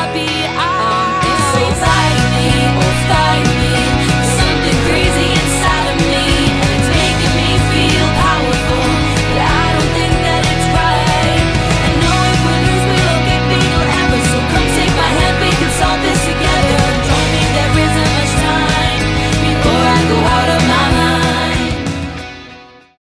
I'll be